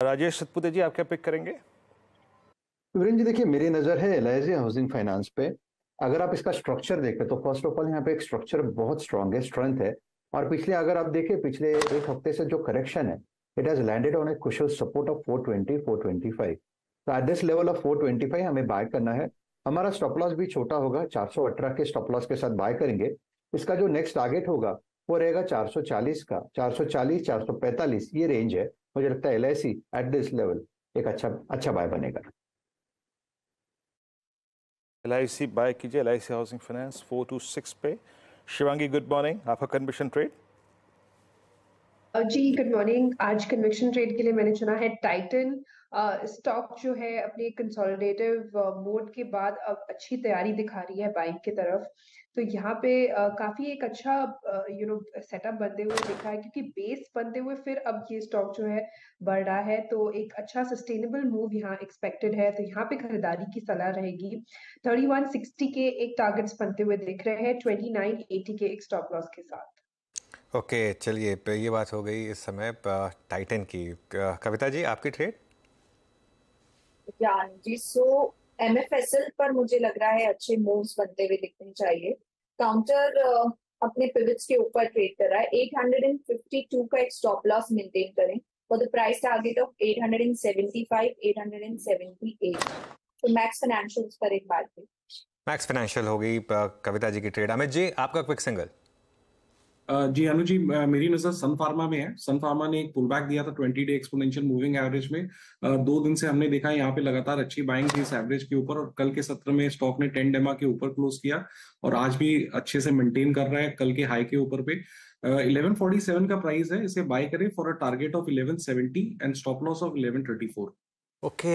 राजेश सतपुते जी, आप क्या पिक करेंगे? वीरेंद्र जी, देखिए, मेरी नज़र है एल हाउसिंग फाइनेंस पे। अगर आप इसका स्ट्रक्चर देखें तो फ़र्स्ट ऑफ़ ऑल यहाँ पे एक स्ट्रक्चर बहुत स्ट्रांग है स्ट्रेंथ है। और पिछले, अगर आप देखें, पिछले एक हफ़्ते से जो करेक्शन है it has landed on a crucial support of 420 425 तो एट दिस लेवल ऑफ़ 425 हमें बाय करना है। हमारा स्टॉप लॉस भी छोटा होगा 418 के स्टॉप लॉस के साथ बाय करेंगे। इसका जो नेक्स्ट टारगेट होगा, वो रहेगा 440 का 440 445 ये रेंज है। मुझे लगता है एलआईसी एट दिस लेवल एक अच्छा अच्छा बाय बनेगा। एल आई सी बाय कीजिए L I C housing finance four two six पे। शिवांगी गुड मॉर्निंग आपका conviction trade ji good morning आज कन्विक्शन ट्रेड के लिए मैंने चुना है टाइटन स्टॉक जो है अपने कंसोलिडेटिव मोड के बाद अब अच्छी तैयारी दिखा रही है बाइक की तरफ़. तो यहाँ पे काफ़ी एक अच्छा यू नो सेटअप बनते हुए दिखा है क्योंकि बेस बनते हुए फिर अब ये स्टॉक जो है बढ़ रहा है. तो एक अच्छा सस्टेनेबल मूव यहाँ एक्सपेक्टेड है. तो यहाँ पे खरीदारी की सलाह रहेगी. 3160 के एक टारगेट्स बनते हुए दिख रहे हैं. 2980 के एक स्टॉप लॉस के साथ. ओके okay, चलिए ये बात हो गई इस समय टाइटन की। कविता जी आपकी ट्रेड जी सो एमएफएसएल पर मुझे लग रहा है अच्छे मूव्स बनते हुए दिखने चाहिए। काउंटर अपने पिवट्स के ऊपर ट्रेड कर रहा है। 852 का एक स्टॉप लॉस मेंटेन करें। For the price target of 875 878 तो मैक्स फाइनेंशियल्स पर एक बात मैक्स फाइनेंशियल होगी कविता जी की ट्रेड अमित जी आपका क्विक सिंगल जी अनु जी मेरी नज़र सन फार्मा में है। सन फार्मा ने एक पुल बैक दिया था twenty day exponential moving average में। दो दिन से हमने देखा यहाँ पे लगातार अच्छी बाइंग थी इस एवरेज के ऊपर और कल के सत्र में स्टॉक ने टेन डेमा के ऊपर क्लोज किया और आज भी अच्छे से मेंटेन कर रहा है कल के हाई के ऊपर पे। इलेवन फोर्टी सेवन का प्राइस है, इसे बाय करें for a target of eleven seventy and stop loss of eleven thirty four okay